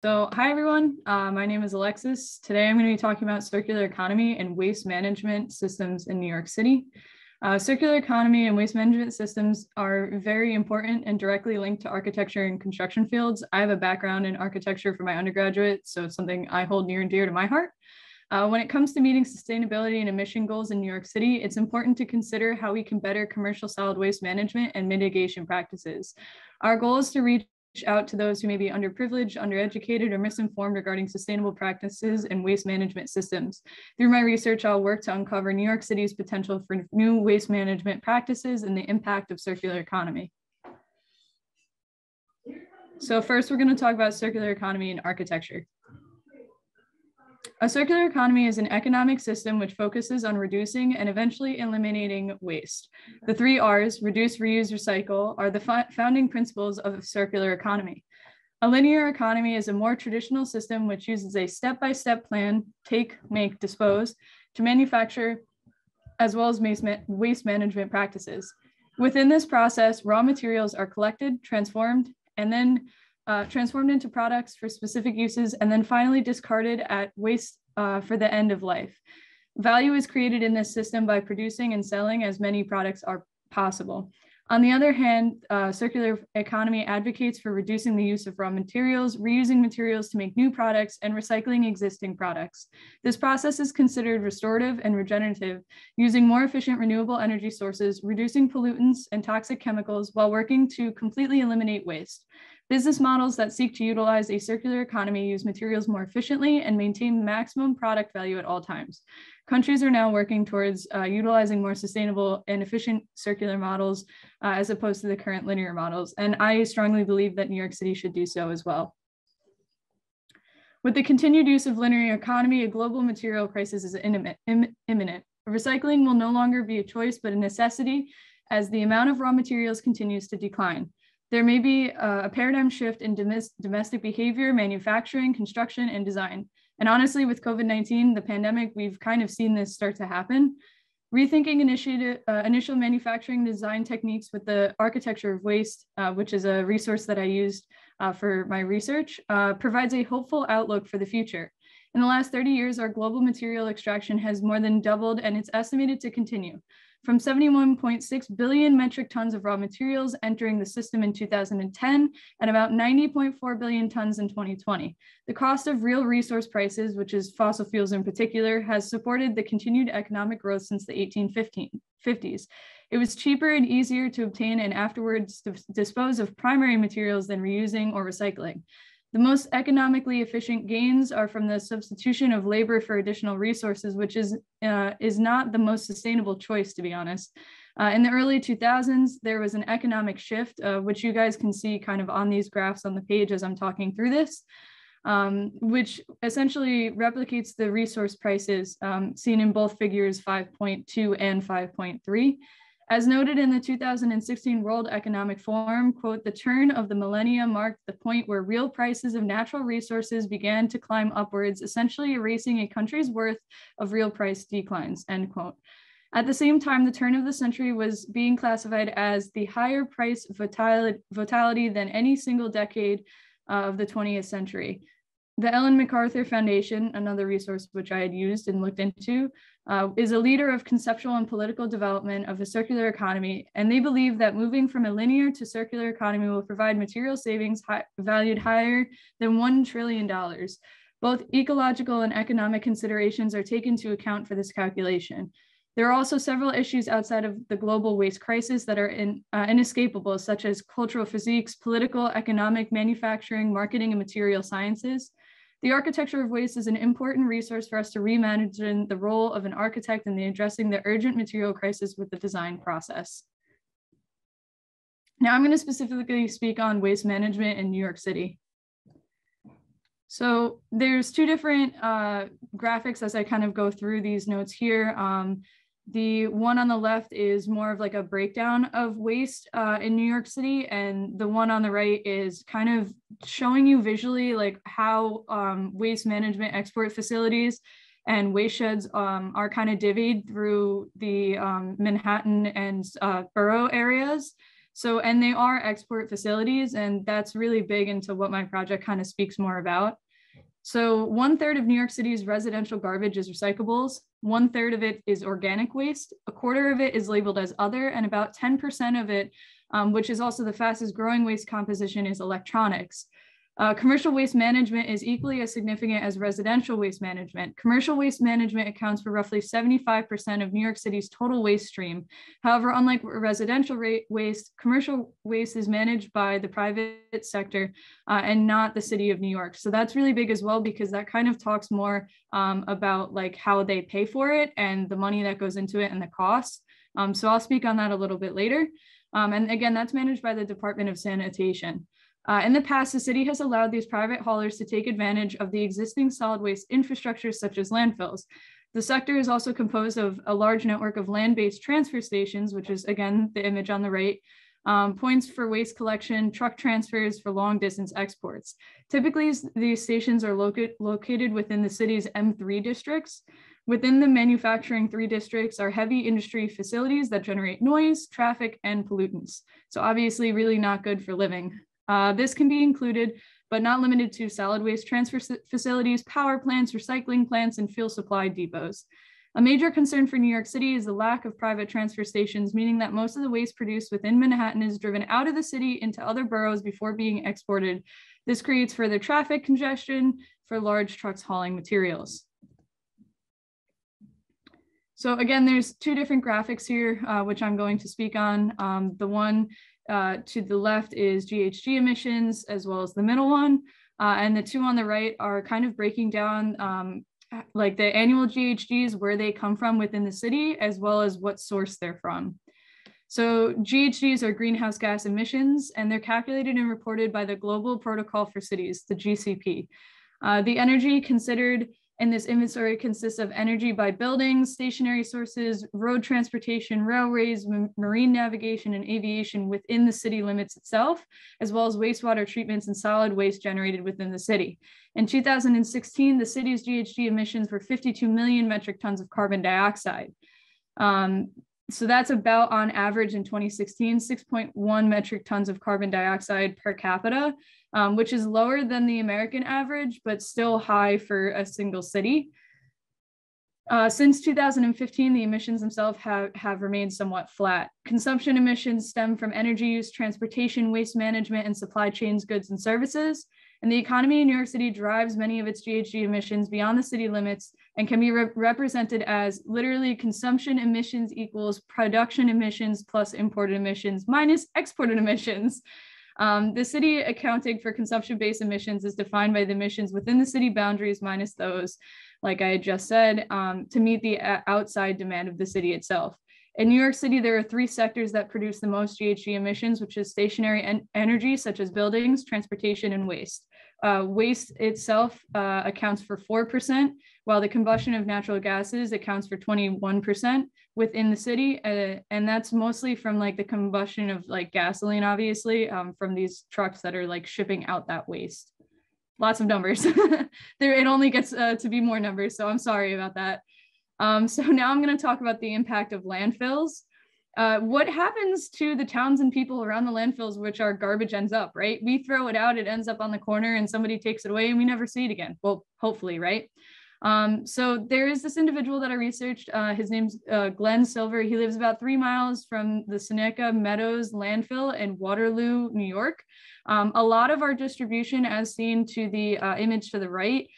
So, hi everyone. Uh, my name is Alexis. Today I'm going to be talking about circular economy and waste management systems in New York City. Uh, circular economy and waste management systems are very important and directly linked to architecture and construction fields. I have a background in architecture for my undergraduate, so it's something I hold near and dear to my heart. Uh, when it comes to meeting sustainability and emission goals in New York City, it's important to consider how we can better commercial solid waste management and mitigation practices. Our goal is to reach out to those who may be underprivileged, undereducated, or misinformed regarding sustainable practices and waste management systems. Through my research, I'll work to uncover New York City's potential for new waste management practices and the impact of circular economy. So first, we're going to talk about circular economy and architecture. A circular economy is an economic system which focuses on reducing and eventually eliminating waste. The three R's, reduce, reuse, recycle, are the founding principles of a circular economy. A linear economy is a more traditional system which uses a step-by-step -step plan, take, make, dispose, to manufacture, as well as waste management practices. Within this process, raw materials are collected, transformed, and then uh, transformed into products for specific uses, and then finally discarded at waste uh, for the end of life. Value is created in this system by producing and selling as many products are possible. On the other hand, uh, circular economy advocates for reducing the use of raw materials, reusing materials to make new products, and recycling existing products. This process is considered restorative and regenerative, using more efficient renewable energy sources, reducing pollutants and toxic chemicals while working to completely eliminate waste. Business models that seek to utilize a circular economy use materials more efficiently and maintain maximum product value at all times. Countries are now working towards uh, utilizing more sustainable and efficient circular models uh, as opposed to the current linear models. And I strongly believe that New York City should do so as well. With the continued use of linear economy, a global material crisis is imminent. Recycling will no longer be a choice, but a necessity as the amount of raw materials continues to decline. There may be a paradigm shift in domestic behavior, manufacturing, construction, and design. And honestly, with COVID 19, the pandemic, we've kind of seen this start to happen. Rethinking initiative, uh, initial manufacturing design techniques with the architecture of waste, uh, which is a resource that I used uh, for my research, uh, provides a hopeful outlook for the future. In the last 30 years, our global material extraction has more than doubled and it's estimated to continue from 71.6 billion metric tons of raw materials entering the system in 2010 and about 90.4 billion tons in 2020. The cost of real resource prices, which is fossil fuels in particular, has supported the continued economic growth since the 1850s. It was cheaper and easier to obtain and afterwards dispose of primary materials than reusing or recycling. The most economically efficient gains are from the substitution of labor for additional resources, which is, uh, is not the most sustainable choice, to be honest. Uh, in the early 2000s, there was an economic shift, uh, which you guys can see kind of on these graphs on the page as I'm talking through this, um, which essentially replicates the resource prices um, seen in both figures 5.2 and 5.3. As noted in the 2016 World Economic Forum, quote, the turn of the millennium marked the point where real prices of natural resources began to climb upwards, essentially erasing a country's worth of real price declines, end quote. At the same time, the turn of the century was being classified as the higher price volatility than any single decade of the 20th century. The Ellen MacArthur Foundation, another resource which I had used and looked into, uh, is a leader of conceptual and political development of a circular economy, and they believe that moving from a linear to circular economy will provide material savings high, valued higher than $1 trillion. Both ecological and economic considerations are taken into account for this calculation. There are also several issues outside of the global waste crisis that are in, uh, inescapable, such as cultural physiques, political, economic, manufacturing, marketing, and material sciences. The architecture of waste is an important resource for us to reimagine the role of an architect in the addressing the urgent material crisis with the design process. Now I'm going to specifically speak on waste management in New York City. So there's two different uh, graphics as I kind of go through these notes here. Um, the one on the left is more of like a breakdown of waste uh, in New York City, and the one on the right is kind of showing you visually like how um, waste management export facilities and waste sheds um, are kind of divvied through the um, Manhattan and uh, borough areas. So, and they are export facilities, and that's really big into what my project kind of speaks more about. So one third of New York City's residential garbage is recyclables. One third of it is organic waste. A quarter of it is labeled as other, and about 10% of it, um, which is also the fastest growing waste composition, is electronics. Uh, commercial waste management is equally as significant as residential waste management. Commercial waste management accounts for roughly 75% of New York City's total waste stream. However, unlike residential waste, commercial waste is managed by the private sector uh, and not the city of New York. So that's really big as well because that kind of talks more um, about like how they pay for it and the money that goes into it and the costs. Um, so I'll speak on that a little bit later. Um, and again, that's managed by the Department of Sanitation. Uh, in the past, the city has allowed these private haulers to take advantage of the existing solid waste infrastructure, such as landfills. The sector is also composed of a large network of land-based transfer stations, which is again the image on the right, um, points for waste collection, truck transfers for long distance exports. Typically, these stations are loca located within the city's M3 districts. Within the manufacturing three districts are heavy industry facilities that generate noise, traffic, and pollutants. So obviously really not good for living. Uh, this can be included, but not limited to solid waste transfer facilities, power plants, recycling plants, and fuel supply depots. A major concern for New York City is the lack of private transfer stations, meaning that most of the waste produced within Manhattan is driven out of the city into other boroughs before being exported. This creates further traffic congestion for large trucks hauling materials. So again, there's two different graphics here, uh, which I'm going to speak on. Um, the one uh, to the left is GHG emissions, as well as the middle one. Uh, and the two on the right are kind of breaking down um, like the annual GHGs, where they come from within the city, as well as what source they're from. So GHGs are greenhouse gas emissions, and they're calculated and reported by the Global Protocol for Cities, the GCP. Uh, the energy considered and this inventory consists of energy by buildings, stationary sources, road transportation, railways, marine navigation, and aviation within the city limits itself, as well as wastewater treatments and solid waste generated within the city. In 2016, the city's GHG emissions were 52 million metric tons of carbon dioxide. Um, so that's about on average in 2016, 6.1 metric tons of carbon dioxide per capita, um, which is lower than the American average, but still high for a single city. Uh, since 2015, the emissions themselves have, have remained somewhat flat. Consumption emissions stem from energy use, transportation, waste management, and supply chains, goods, and services. And the economy in New York City drives many of its GHG emissions beyond the city limits and can be re represented as literally consumption emissions equals production emissions plus imported emissions minus exported emissions. Um, the city accounting for consumption-based emissions is defined by the emissions within the city boundaries minus those, like I just said, um, to meet the uh, outside demand of the city itself. In New York City, there are three sectors that produce the most GHG emissions, which is stationary en energy, such as buildings, transportation, and waste. Uh, waste itself uh, accounts for 4%, while the combustion of natural gases accounts for 21% within the city. Uh, and that's mostly from like the combustion of like gasoline, obviously, um, from these trucks that are like shipping out that waste. Lots of numbers. there, it only gets uh, to be more numbers, so I'm sorry about that. Um, so now I'm going to talk about the impact of landfills. Uh, what happens to the towns and people around the landfills, which our garbage ends up, right? We throw it out, it ends up on the corner, and somebody takes it away, and we never see it again. Well, hopefully, right? Um, so there is this individual that I researched. Uh, his name's uh, Glenn Silver. He lives about three miles from the Seneca Meadows landfill in Waterloo, New York. Um, a lot of our distribution, as seen to the uh, image to the right,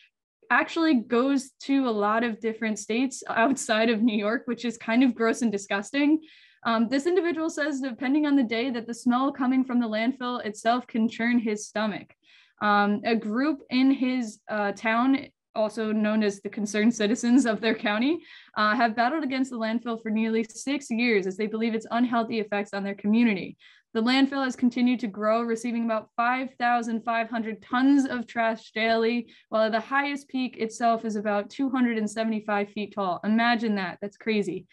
actually goes to a lot of different states outside of New York, which is kind of gross and disgusting. Um, this individual says, depending on the day, that the smell coming from the landfill itself can churn his stomach. Um, a group in his uh, town, also known as the concerned citizens of their county, uh, have battled against the landfill for nearly six years as they believe its unhealthy effects on their community. The landfill has continued to grow, receiving about 5,500 tons of trash daily, while the highest peak itself is about 275 feet tall. Imagine that, that's crazy.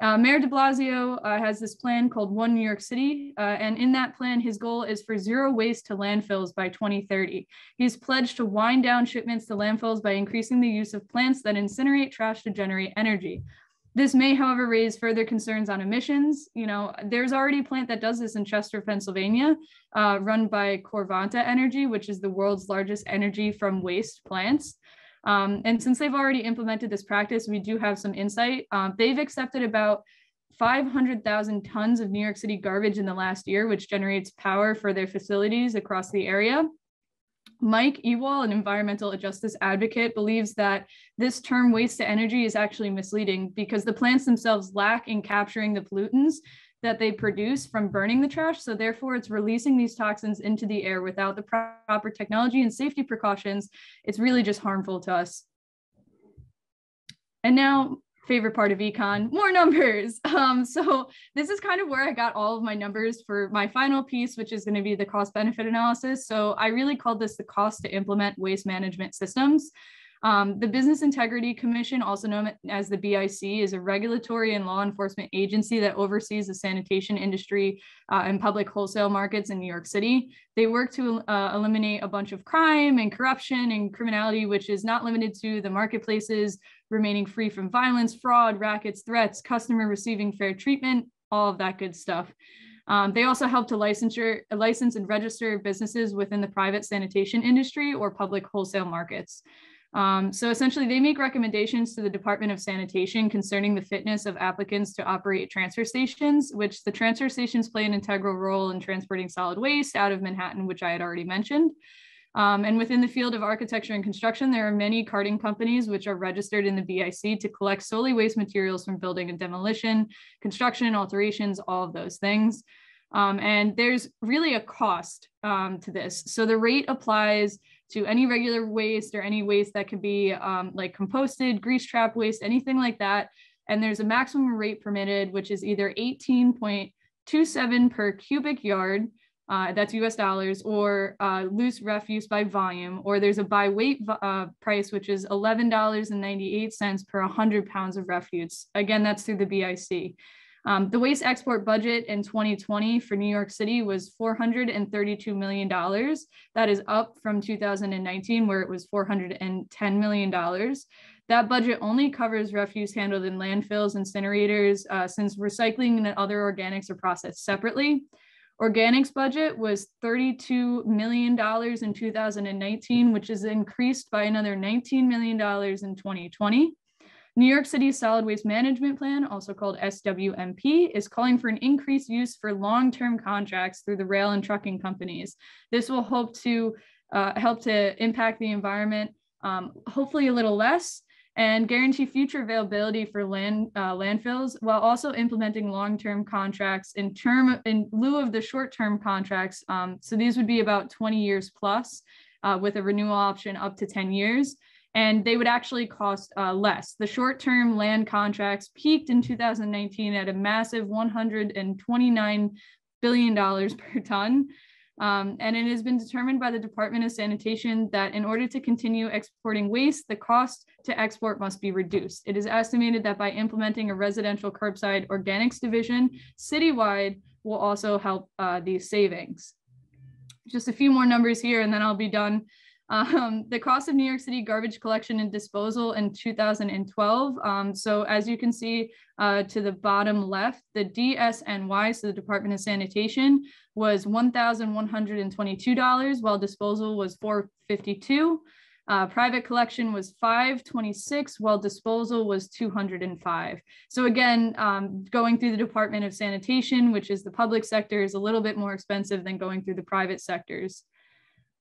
Uh, Mayor de Blasio uh, has this plan called One New York City, uh, and in that plan, his goal is for zero waste to landfills by 2030. He's pledged to wind down shipments to landfills by increasing the use of plants that incinerate trash to generate energy. This may, however, raise further concerns on emissions. You know, there's already a plant that does this in Chester, Pennsylvania, uh, run by Covanta Energy, which is the world's largest energy from waste plants. Um, and since they've already implemented this practice, we do have some insight. Um, they've accepted about 500,000 tons of New York City garbage in the last year, which generates power for their facilities across the area. Mike Ewall, an environmental justice advocate, believes that this term waste to energy is actually misleading because the plants themselves lack in capturing the pollutants that they produce from burning the trash. So therefore it's releasing these toxins into the air without the proper technology and safety precautions. It's really just harmful to us. And now favorite part of econ, more numbers. Um, so this is kind of where I got all of my numbers for my final piece, which is going to be the cost benefit analysis. So I really called this the cost to implement waste management systems. Um, the Business Integrity Commission, also known as the BIC, is a regulatory and law enforcement agency that oversees the sanitation industry uh, and public wholesale markets in New York City. They work to uh, eliminate a bunch of crime and corruption and criminality, which is not limited to the marketplaces remaining free from violence, fraud, rackets, threats, customer receiving fair treatment, all of that good stuff. Um, they also help to licensure, license and register businesses within the private sanitation industry or public wholesale markets. Um, so essentially, they make recommendations to the Department of Sanitation concerning the fitness of applicants to operate transfer stations, which the transfer stations play an integral role in transporting solid waste out of Manhattan, which I had already mentioned. Um, and within the field of architecture and construction, there are many carting companies which are registered in the BIC to collect solely waste materials from building and demolition, construction, alterations, all of those things. Um, and there's really a cost um, to this. So the rate applies to any regular waste or any waste that could be um, like composted, grease trap waste, anything like that. And there's a maximum rate permitted, which is either 18.27 per cubic yard, uh, that's US dollars, or uh, loose refuse by volume, or there's a by weight uh, price, which is $11.98 per 100 pounds of refuse. Again, that's through the BIC. Um, the waste export budget in 2020 for New York City was $432 million. That is up from 2019, where it was $410 million. That budget only covers refuse handled in landfills, incinerators, uh, since recycling and other organics are processed separately. Organics budget was $32 million in 2019, which is increased by another $19 million in 2020. New York City's Solid Waste Management Plan, also called SWMP, is calling for an increased use for long-term contracts through the rail and trucking companies. This will hope to uh, help to impact the environment, um, hopefully a little less, and guarantee future availability for land uh, landfills while also implementing long-term contracts in term in lieu of the short-term contracts. Um, so these would be about 20 years plus uh, with a renewal option up to 10 years and they would actually cost uh, less. The short term land contracts peaked in 2019 at a massive $129 billion per ton. Um, and it has been determined by the Department of Sanitation that in order to continue exporting waste, the cost to export must be reduced. It is estimated that by implementing a residential curbside organics division citywide will also help uh, these savings. Just a few more numbers here and then I'll be done. Um, the cost of New York City garbage collection and disposal in 2012. Um, so as you can see uh, to the bottom left, the DSNY, so the Department of Sanitation, was $1,122, while disposal was 452. Uh, private collection was 526, while disposal was 205. So again, um, going through the Department of Sanitation, which is the public sector, is a little bit more expensive than going through the private sectors.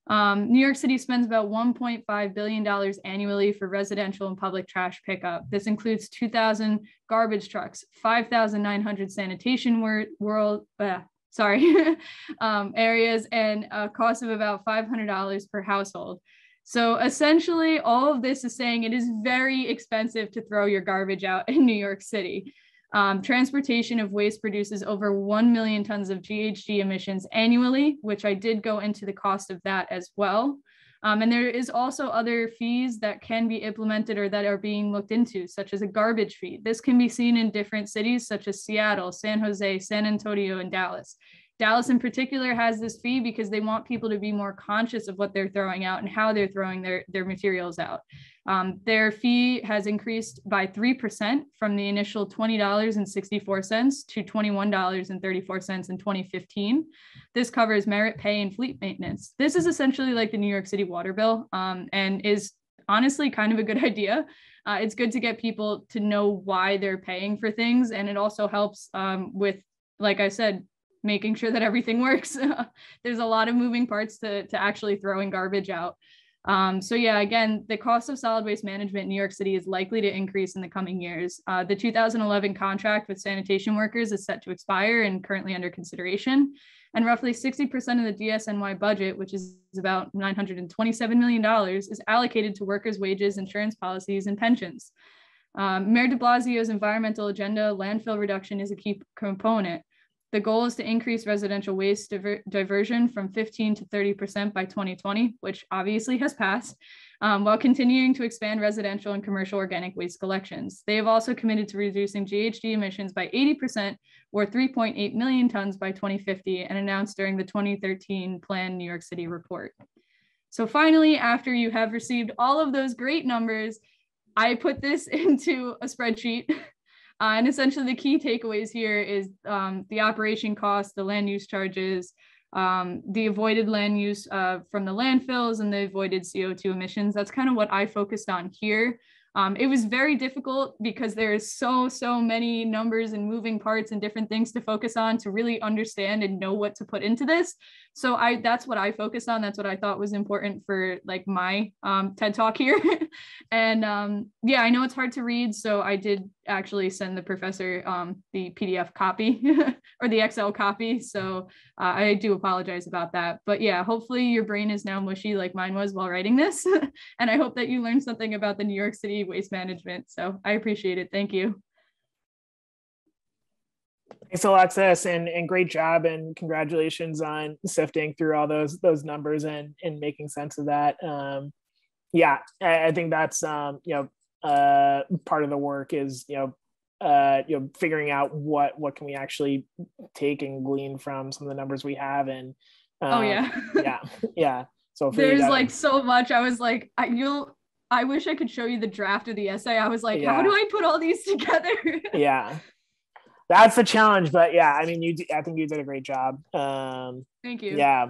Um, New York City spends about $1.5 billion annually for residential and public trash pickup. This includes 2,000 garbage trucks, 5,900 sanitation world, uh, sorry, um, areas, and a cost of about $500 per household. So essentially, all of this is saying it is very expensive to throw your garbage out in New York City. Um, transportation of waste produces over 1 million tons of GHG emissions annually, which I did go into the cost of that as well. Um, and there is also other fees that can be implemented or that are being looked into, such as a garbage fee. This can be seen in different cities such as Seattle, San Jose, San Antonio, and Dallas. Dallas in particular has this fee because they want people to be more conscious of what they're throwing out and how they're throwing their, their materials out. Um, their fee has increased by 3% from the initial $20.64 to $21.34 in 2015. This covers merit pay and fleet maintenance. This is essentially like the New York City water bill um, and is honestly kind of a good idea. Uh, it's good to get people to know why they're paying for things. And it also helps um, with, like I said, making sure that everything works. There's a lot of moving parts to, to actually throwing garbage out. Um, so yeah, again, the cost of solid waste management in New York City is likely to increase in the coming years. Uh, the 2011 contract with sanitation workers is set to expire and currently under consideration. And roughly 60% of the DSNY budget, which is about $927 million, is allocated to workers' wages, insurance policies, and pensions. Um, Mayor de Blasio's environmental agenda, landfill reduction is a key component. The goal is to increase residential waste diver diversion from 15 to 30% by 2020, which obviously has passed, um, while continuing to expand residential and commercial organic waste collections. They have also committed to reducing GHG emissions by 80% or 3.8 million tons by 2050 and announced during the 2013 Plan New York City report. So finally, after you have received all of those great numbers, I put this into a spreadsheet Uh, and essentially the key takeaways here is um, the operation costs, the land use charges, um, the avoided land use uh, from the landfills and the avoided CO2 emissions. That's kind of what I focused on here. Um, it was very difficult because there's so, so many numbers and moving parts and different things to focus on to really understand and know what to put into this. So I, that's what I focused on. That's what I thought was important for like my um, TED talk here. and um, yeah, I know it's hard to read. So I did actually send the professor um, the PDF copy or the Excel copy. So uh, I do apologize about that. But yeah, hopefully your brain is now mushy like mine was while writing this. and I hope that you learned something about the New York City waste management. So I appreciate it. Thank you. Thanks, Alexis, and, and great job and congratulations on sifting through all those those numbers and and making sense of that. Um, yeah, I, I think that's um, you know uh, part of the work is you know uh, you know figuring out what what can we actually take and glean from some of the numbers we have and oh, um, oh yeah yeah yeah so there's like so much i was like I, you'll I wish I could show you the draft of the essay. I was like, yeah. how do I put all these together? yeah. That's the challenge, but yeah, I mean, you, I think you did a great job. Um, Thank you. Yeah.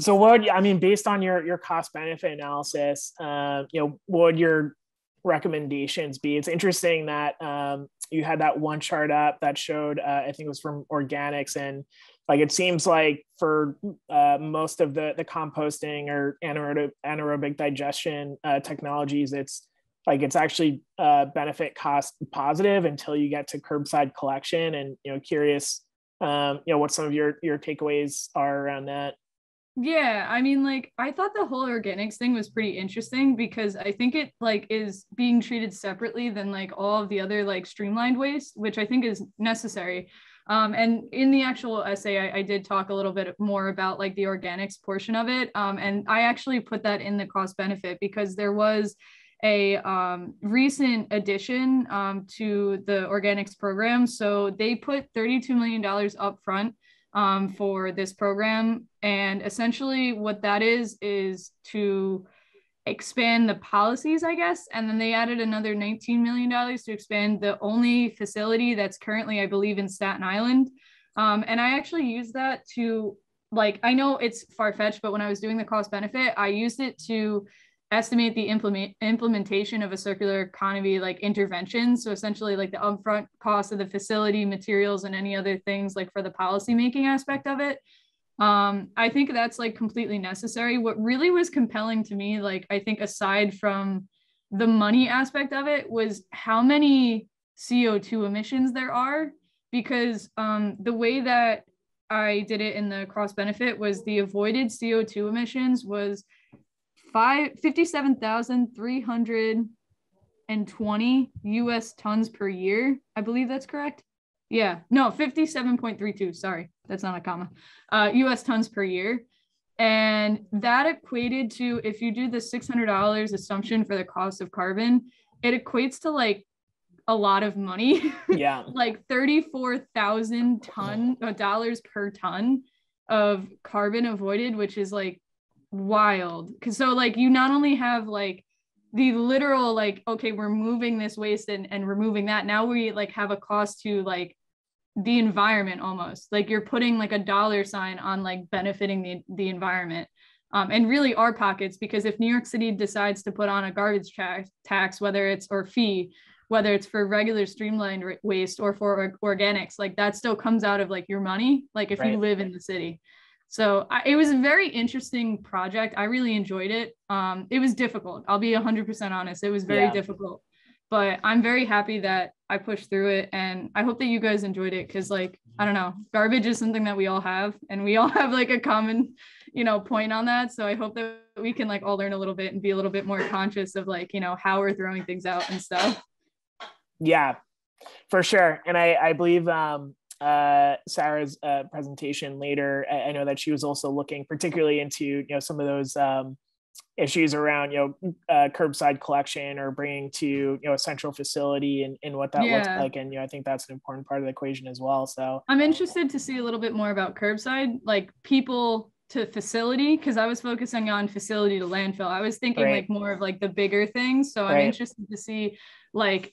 So what, I mean, based on your, your cost benefit analysis, uh, you know, what would your recommendations be? It's interesting that um, you had that one chart up that showed, uh, I think it was from organics and like it seems like for uh, most of the the composting or anaerobic, anaerobic digestion uh, technologies, it's like it's actually uh, benefit cost positive until you get to curbside collection. And you know, curious, um, you know, what some of your your takeaways are around that. Yeah, I mean, like I thought the whole organics thing was pretty interesting because I think it like is being treated separately than like all of the other like streamlined waste, which I think is necessary. Um, and in the actual essay, I, I, did talk a little bit more about like the organics portion of it. Um, and I actually put that in the cost benefit because there was a um, recent addition um, to the organics program. So they put $32 million up front um, for this program. And essentially what that is, is to expand the policies, I guess. And then they added another $19 million to expand the only facility that's currently, I believe, in Staten Island. Um, and I actually used that to, like, I know it's far fetched, but when I was doing the cost benefit, I used it to estimate the implement implementation of a circular economy like intervention. So essentially like the upfront cost of the facility, materials, and any other things like for the policy making aspect of it. Um, I think that's like completely necessary. What really was compelling to me, like I think aside from the money aspect of it, was how many CO2 emissions there are. Because um, the way that I did it in the cross benefit was the avoided CO2 emissions was five fifty-seven thousand three hundred and twenty US tons per year. I believe that's correct. Yeah, no, 57.32. Sorry, that's not a comma. Uh, US tons per year. And that equated to, if you do the $600 assumption for the cost of carbon, it equates to like a lot of money. Yeah. like 34,000 ton uh, dollars per ton of carbon avoided, which is like wild. Cause so like you not only have like the literal like, okay, we're moving this waste and, and removing that. Now we like have a cost to like the environment almost. Like you're putting like a dollar sign on like benefiting the, the environment. Um, and really our pockets because if New York City decides to put on a garbage tax, tax whether it's or fee, whether it's for regular streamlined waste or for organics, like that still comes out of like your money, like if right. you live in the city. So I, it was a very interesting project. I really enjoyed it. Um, it was difficult. I'll be 100% honest. It was very yeah. difficult, but I'm very happy that I pushed through it. And I hope that you guys enjoyed it because, like, I don't know, garbage is something that we all have and we all have like a common, you know, point on that. So I hope that we can like all learn a little bit and be a little bit more conscious of like, you know, how we're throwing things out and stuff. Yeah, for sure. And I, I believe um, uh, Sarah's uh, presentation later, I, I, know that she was also looking particularly into, you know, some of those um, issues around, you know, uh, curbside collection or bringing to, you know, a central facility and, and what that yeah. looks like. And, you know, I think that's an important part of the equation as well. So I'm interested to see a little bit more about curbside, like people to facility because I was focusing on facility to landfill. I was thinking right. like more of like the bigger things. So I'm interested to see like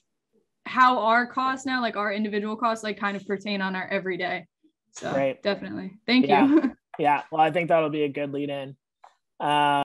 how our costs now, like our individual costs, like kind of pertain on our everyday. So right. definitely. Thank yeah. you. yeah. Well, I think that'll be a good lead in. Uh,